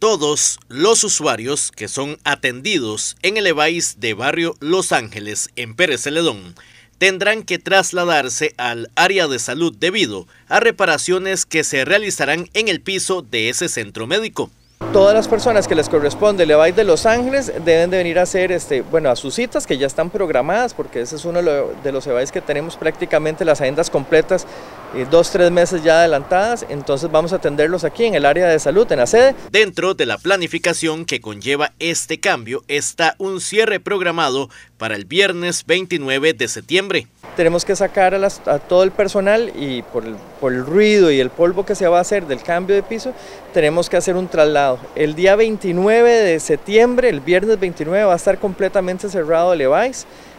Todos los usuarios que son atendidos en el EVAIS de Barrio Los Ángeles en Pérez Celedón tendrán que trasladarse al área de salud debido a reparaciones que se realizarán en el piso de ese centro médico. Todas las personas que les corresponde el EVAIS de Los Ángeles deben de venir a hacer, este, bueno, a sus citas que ya están programadas, porque ese es uno de los EVAIS que tenemos prácticamente las agendas completas, eh, dos, tres meses ya adelantadas, entonces vamos a atenderlos aquí en el área de salud, en la sede. Dentro de la planificación que conlleva este cambio está un cierre programado para el viernes 29 de septiembre tenemos que sacar a, todo el personal y por el, por el, ruido y el polvo que se va a hacer del cambio de piso, tenemos que hacer un traslado. El día 29 de septiembre, el viernes 29, va a estar completamente cerrado el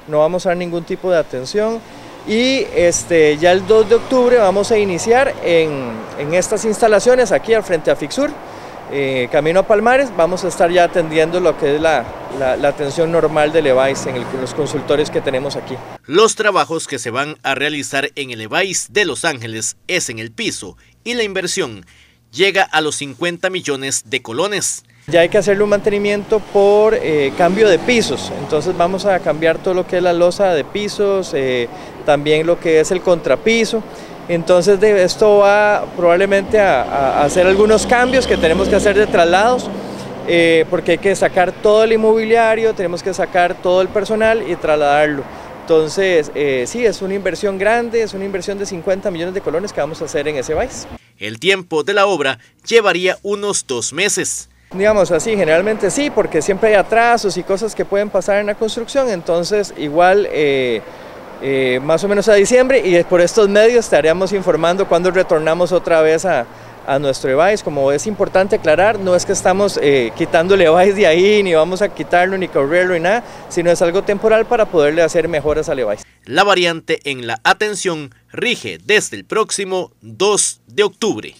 no vamos a dar ningún tipo de atención. Y este, ya el 2 de octubre vamos a iniciar en, en estas instalaciones aquí al frente a Fixur, eh, camino a Palmares, vamos a estar ya atendiendo lo que es la, atención normal del EVAIS en, los consultorios que tenemos aquí. Los trabajos que se van a realizar en el EVAIS de Los Ángeles es en el piso y la inversión llega a los 50 millones de colones. Ya hay que hacerle un mantenimiento por eh, cambio de pisos, entonces vamos a cambiar todo lo que es la losa de pisos, eh, también lo que es el contrapiso. Entonces de esto va probablemente a, hacer algunos cambios que tenemos que hacer de traslados, eh, porque hay que sacar todo el inmobiliario, tenemos que sacar todo el personal y trasladarlo. Entonces, sí, es una inversión grande, es una inversión de 50 millones de colones que vamos a hacer en ese país. El tiempo de la obra llevaría unos dos meses. Digamos así, generalmente sí, porque siempre hay atrasos y cosas que pueden pasar en la construcción, entonces igual... Eh, eh, más o menos a diciembre y por estos medios estaríamos informando cuando retornamos otra vez a, nuestro EVAIS. Como es importante aclarar, no es que estamos eh, quitándole EVAIS de ahí, ni vamos a quitarlo, ni correrlo, ni nada, sino es algo temporal para poderle hacer mejoras al EVAIS. La variante en la atención rige desde el próximo 2 de octubre.